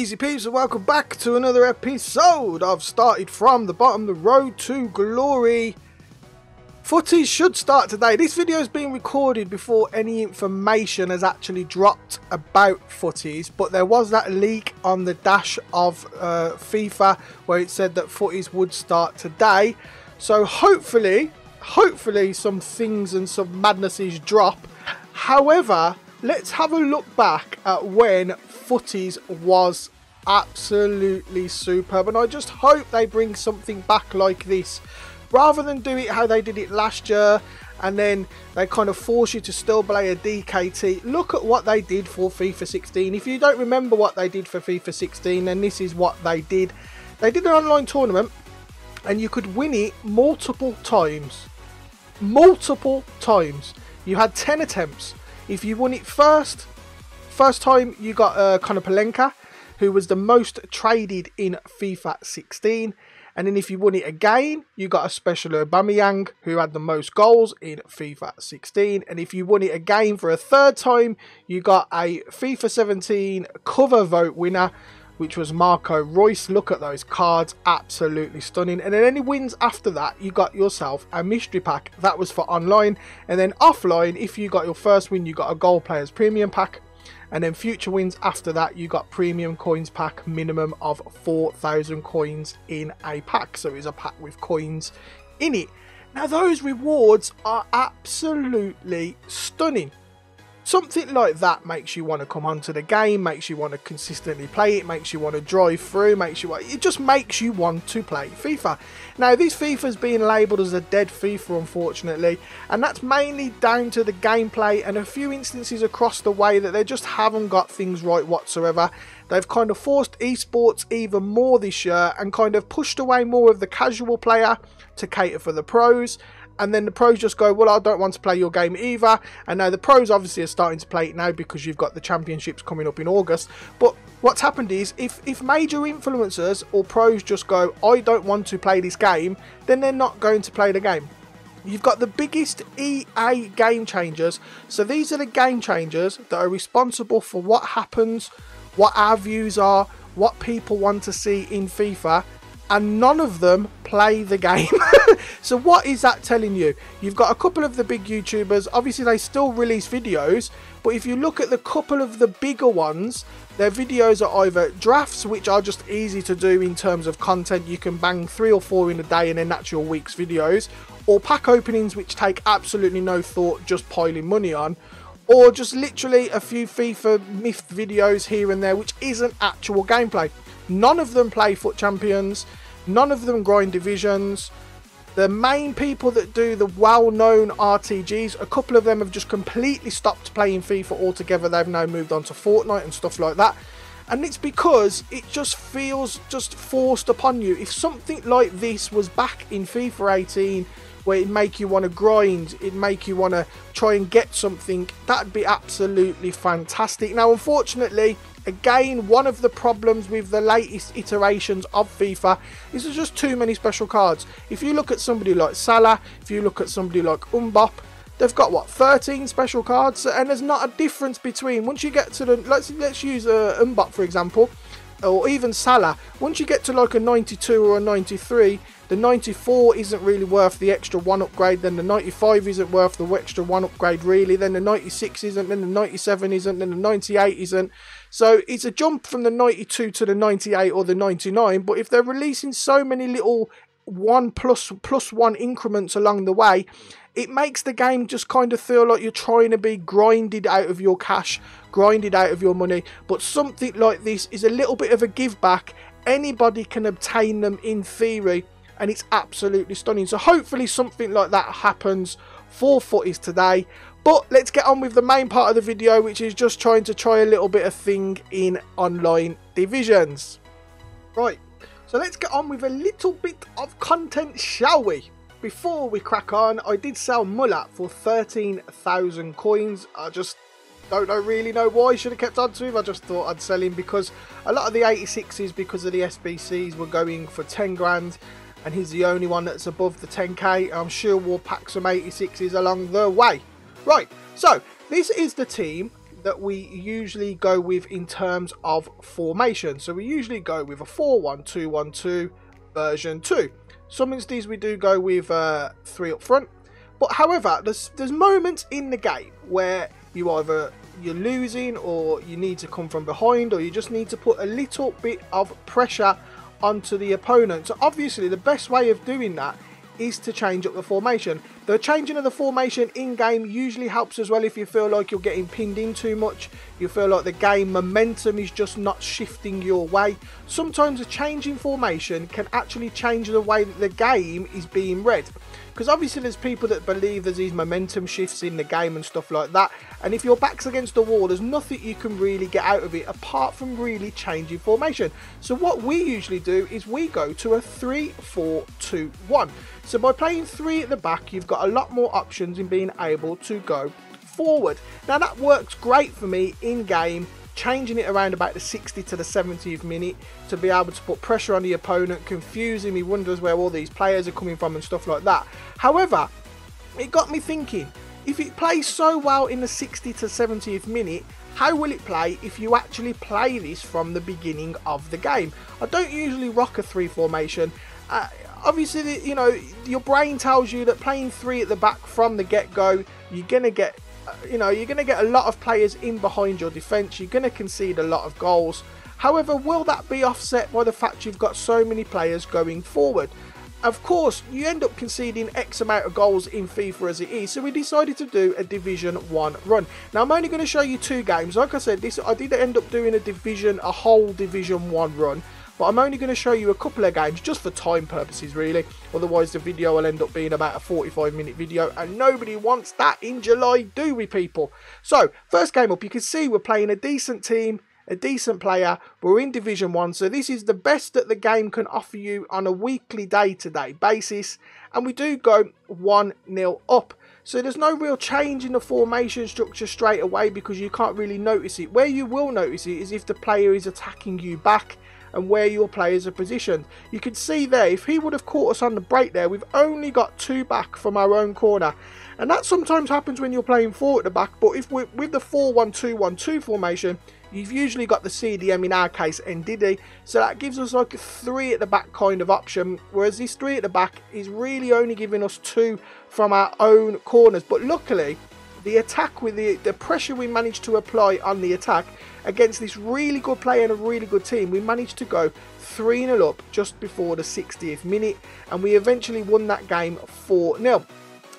Easy peeps and welcome back to another episode I've Started From the Bottom, the Road to Glory. Futties should start today. This video is being recorded before any information has actually dropped about Futties, but there was that leak on the dash of uh, FIFA where it said that Futties would start today. So hopefully, hopefully some things and some madnesses drop. However, let's have a look back at when Futties was absolutely superb and I just hope they bring something back like this rather than do it how they did it last year and then they kind of force you to still play a DKT. Look at what they did for FIFA 16. If you don't remember what they did for FIFA 16, then this is what they did. They did an online tournament and you could win it multiple times. Multiple times. You had 10 attempts. If you won it first, first time you got uh, Konoplyanka, who was the most traded in FIFA 16. And then if you won it again, you got a special Aubameyang who had the most goals in FIFA 16. And if you won it again for a third time, you got a FIFA 17 cover vote winner, which was Marco Reus. Look at those cards, absolutely stunning. And then any wins after that, you got yourself a mystery pack. That was for online. And then offline, if you got your first win, you got a gold players premium pack and then future wins after that you got premium coins pack minimum of 4000 coins in a pack. So it's a pack with coins in it. Now those rewards are absolutely stunning Something like that makes you want to come onto the game, makes you want to consistently play it, makes you want to drive through, makes you it just makes you want to play FIFA. Now this FIFA's being labelled as a dead FIFA unfortunately, and that's mainly down to the gameplay and a few instances across the way that they just haven't got things right whatsoever. They've kind of forced esports even more this year and kind of pushed away more of the casual player to cater for the pros and then the pros just go, well, I don't want to play your game either. And now the pros obviously are starting to play it now because you've got the championships coming up in August. But what's happened is if, if major influencers or pros just go, I don't want to play this game, then they're not going to play the game. You've got the biggest EA game changers. So these are the game changers that are responsible for what happens, what our views are, what people want to see in FIFA and none of them play the game. so what is that telling you? You've got a couple of the big YouTubers, obviously they still release videos, but if you look at the couple of the bigger ones, their videos are either drafts, which are just easy to do in terms of content, you can bang three or four in a day and then that's your week's videos, or pack openings which take absolutely no thought, just piling money on, or just literally a few FIFA myth videos here and there, which isn't actual gameplay. None of them play FUT Champions. None of them grind divisions. The main people that do the well-known RTGs, a couple of them have just completely stopped playing FIFA altogether. They've now moved on to Fortnite and stuff like that. And it's because it just feels just forced upon you. If something like this was back in FIFA 18, where it'd make you want to grind, it'd make you want to try and get something, that'd be absolutely fantastic. Now, unfortunately, Again, one of the problems with the latest iterations of FIFA is there's just too many special cards. If you look at somebody like Salah, if you look at somebody like Mbappé, they've got what 13 special cards, and there's not a difference between. Once you get to the let's let's use uh, Mbappé for example, or even Salah. Once you get to like a 92 or a 93, the 94 isn't really worth the extra one upgrade, then the 95 isn't worth the extra one upgrade really, then the 96 isn't, then the 97 isn't, then the 98 isn't. So it's a jump from the 92 to the 98 or the 99, but if they're releasing so many little one plus plus one increments along the way, it makes the game just kind of feel like you're trying to be grinded out of your cash, grinded out of your money. But something like this is a little bit of a give back. Anybody can obtain them in theory, and it's absolutely stunning. So hopefully something like that happens for Futties today. But let's get on with the main part of the video, which is just trying to try a little bit of thing in online divisions. Right, so let's get on with a little bit of content, shall we? Before we crack on, I did sell Muller for 13,000 coins. I just don't know, really know why I should have kept on to him. I just thought I'd sell him because a lot of the 86s, because of the SBCs, were going for 10 grand and he's the only one that's above the 10k. I'm sure we'll pack some 86s along the way. Right, so this is the team that we usually go with in terms of formation. So we usually go with a 4-1-2-1-2 version 2. Some instances we do go with uh, 3 up front. But however, there's, there's moments in the game where you either you're losing or you need to come from behind or you just need to put a little bit of pressure onto the opponent. So obviously the best way of doing that is to change up the formation. The changing of the formation in-game usually helps as well if you feel like you're getting pinned in too much, you feel like the game momentum is just not shifting your way. Sometimes a change in formation can actually change the way that the game is being read. Because obviously there's people that believe there's these momentum shifts in the game and stuff like that. And if your back's against the wall, there's nothing you can really get out of it apart from really changing formation. So what we usually do is we go to a 3-4-2-1. So by playing three at the back, you've got a lot more options in being able to go forward. Now that works great for me in game changing it around about the 60 to the 70th minute to be able to put pressure on the opponent, confusing me, wonders where all these players are coming from and stuff like that. However, it got me thinking, if it plays so well in the 60 to 70th minute, how will it play if you actually play this from the beginning of the game? I don't usually rock a three formation. Uh, obviously, you know, your brain tells you that playing three at the back from the get-go, you're going to get you know, you're going to get a lot of players in behind your defence. You're going to concede a lot of goals. However, will that be offset by the fact you've got so many players going forward? Of course, you end up conceding X amount of goals in FIFA as it is, so we decided to do a Division 1 run. Now, I'm only going to show you two games. Like I said, this I did end up doing a Division, a whole Division 1 run but I'm only going to show you a couple of games just for time purposes really. Otherwise the video will end up being about a 45 minute video and nobody wants that in July do we people? So first game up you can see we're playing a decent team a decent player. We're in division 1 so this is the best that the game can offer you on a weekly day-to-day -day basis. And we do go 1-0 up so there's no real change in the formation structure straight away because you can't really notice it. Where you will notice it is if the player is attacking you back and where your players are positioned. You can see there, if he would have caught us on the break there, we've only got two back from our own corner. And that sometimes happens when you're playing four at the back, but if with the 4-1-2-1-2 formation, you've usually got the CDM, in our case, Ndidi. So that gives us like a three at the back kind of option, whereas this three at the back is really only giving us two from our own corners. But luckily, the attack with the, the pressure we managed to apply on the attack against this really good player and a really good team, we managed to go 3 0 up just before the 60th minute, and we eventually won that game 4 0.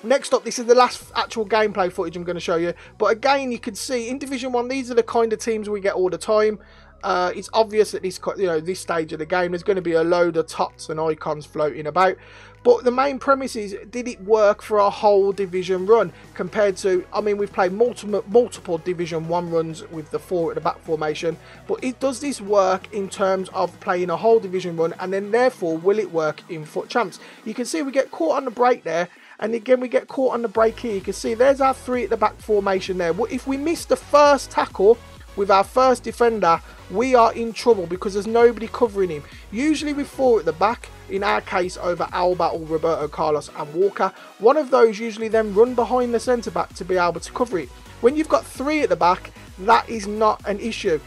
Next up, this is the last actual gameplay footage I'm going to show you. But again, you can see in Division 1, these are the kind of teams we get all the time. Uh, it's obvious at this you know this stage of the game there's going to be a load of tots and icons floating about but the main premise is did it work for a whole division run compared to I mean we've played multiple multiple division 1 runs with the four at the back formation but it does this work in terms of playing a whole division run and then therefore will it work in FUT champs? You can see we get caught on the break there and again we get caught on the break here. You can see there's our three at the back formation there. If we miss the first tackle with our first defender, we are in trouble because there's nobody covering him. Usually with four at the back, in our case over Alba or Roberto Carlos and Walker, one of those usually then run behind the centre back to be able to cover it. When you've got three at the back, that is not an issue.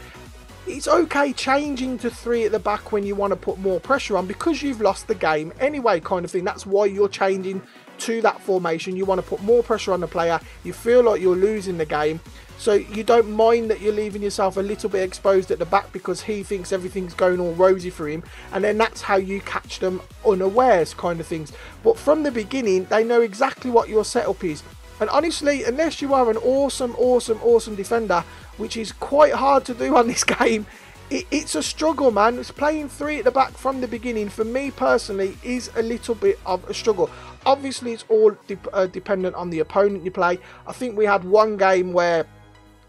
It's okay changing to three at the back when you want to put more pressure on because you've lost the game anyway, kind of thing. That's why you're changing to that formation. You want to put more pressure on the player. You feel like you're losing the game. So you don't mind that you're leaving yourself a little bit exposed at the back because he thinks everything's going all rosy for him. And then that's how you catch them unawares kind of things. But from the beginning, they know exactly what your setup is. And honestly, unless you are an awesome, awesome, awesome defender, which is quite hard to do on this game, it, it's a struggle, man. It's playing three at the back from the beginning, for me personally, is a little bit of a struggle. Obviously, it's all de uh, dependent on the opponent you play. I think we had one game where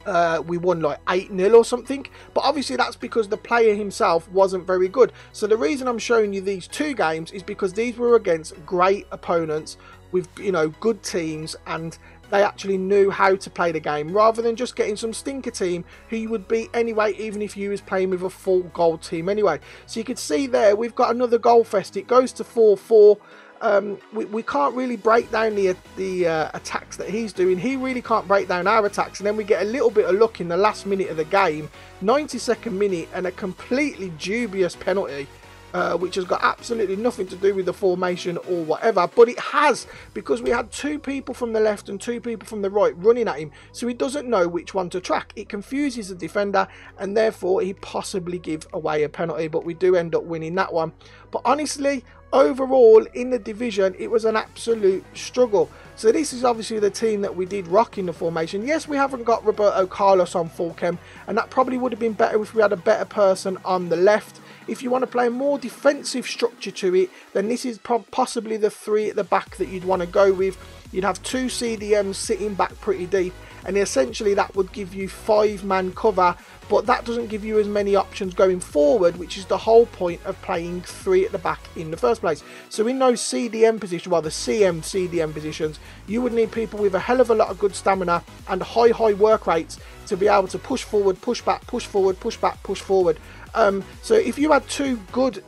uh, we won like 8 0 or something. But obviously, that's because the player himself wasn't very good. So, the reason I'm showing you these two games is because these were against great opponents with, you know, good teams and they actually knew how to play the game rather than just getting some stinker team who you would beat anyway even if you was playing with a full gold team anyway so you can see there we've got another goal fest it goes to 4-4 um, we, we can't really break down the, the uh, attacks that he's doing. He really can't break down our attacks. And then we get a little bit of luck in the last minute of the game, 92nd minute, and a completely dubious penalty. Uh, which has got absolutely nothing to do with the formation or whatever, but it has because we had two people from the left and two people from the right running at him, so he doesn't know which one to track. It confuses the defender, and therefore he possibly gives away a penalty, but we do end up winning that one. But honestly, overall in the division it was an absolute struggle so this is obviously the team that we did rock in the formation yes we haven't got roberto carlos on full chem and that probably would have been better if we had a better person on the left if you want to play a more defensive structure to it then this is possibly the three at the back that you'd want to go with. You'd have two cdms sitting back pretty deep and essentially that would give you five man cover but that doesn't give you as many options going forward which is the whole point of playing three at the back in the first place. So in those CDM positions well the CM CDM positions you would need people with a hell of a lot of good stamina and high high work rates to be able to push forward push back push forward push back push forward. Um, so if you had two good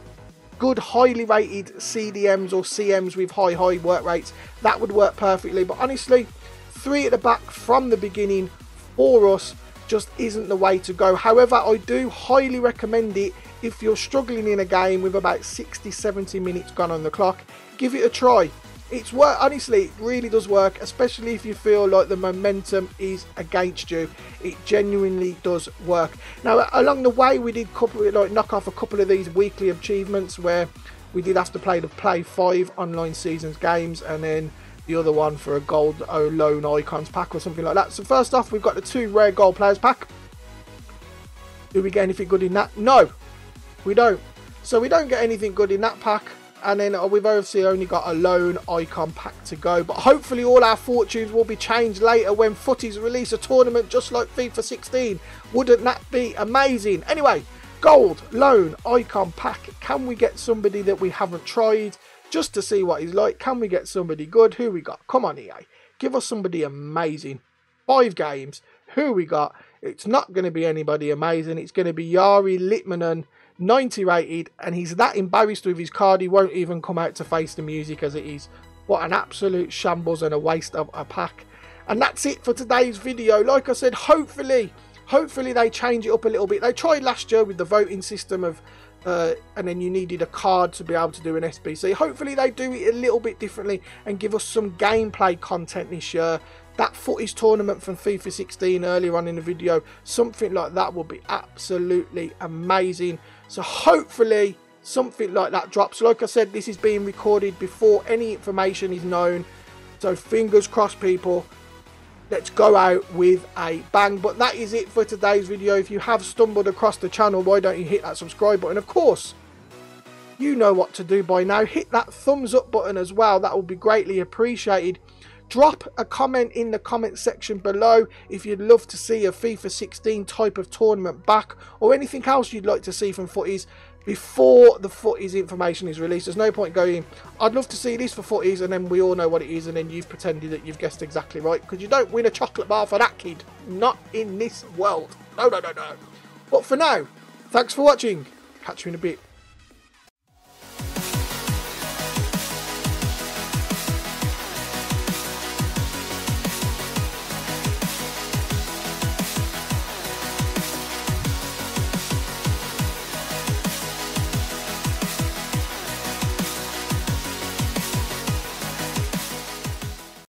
good highly rated CDMs or CMs with high high work rates that would work perfectly. But honestly three at the back from the beginning for us just isn't the way to go. However, I do highly recommend it if you're struggling in a game with about 60 70 minutes gone on the clock. Give it a try. It's work honestly, it really does work, especially if you feel like the momentum is against you. It genuinely does work. Now, along the way, we did couple like knock off a couple of these weekly achievements where we did have to play the play five online seasons games and then the other one for a gold oh, loan icons pack or something like that. So first off, we've got the two rare gold players pack. Do we get anything good in that? No, we don't. So we don't get anything good in that pack. And then uh, we've obviously only got a loan icon pack to go. But hopefully all our fortunes will be changed later when Futties release a tournament just like FIFA 16. Wouldn't that be amazing? Anyway, gold, loan, icon pack. Can we get somebody that we haven't tried? Just to see what he's like. Can we get somebody good? Who we got? Come on, EA. Give us somebody amazing. Five games. Who we got? It's not going to be anybody amazing. It's going to be Jari Litmanen, 90 rated, and he's that embarrassed with his card he won't even come out to face the music as it is. What an absolute shambles and a waste of a pack. And that's it for today's video. Like I said, hopefully, hopefully they change it up a little bit. They tried last year with the voting system of uh, and then you needed a card to be able to do an SBC. Hopefully they do it a little bit differently and give us some gameplay content this year. That Futties tournament from FIFA 16 earlier on in the video, something like that will be absolutely amazing. So hopefully something like that drops. Like I said, this is being recorded before any information is known. So fingers crossed people let's go out with a bang. But that is it for today's video. If you have stumbled across the channel why don't you hit that subscribe button? Of course you know what to do by now. Hit that thumbs up button as well. That will be greatly appreciated. Drop a comment in the comment section below if you'd love to see a FIFA 16 type of tournament back or anything else you'd like to see from Futties before the Futties information is released. There's no point going, I'd love to see this for Futties, and then we all know what it is, and then you've pretended that you've guessed exactly right, because you don't win a chocolate bar for that kid. Not in this world. No, no, no, no. But for now, thanks for watching. Catch you in a bit.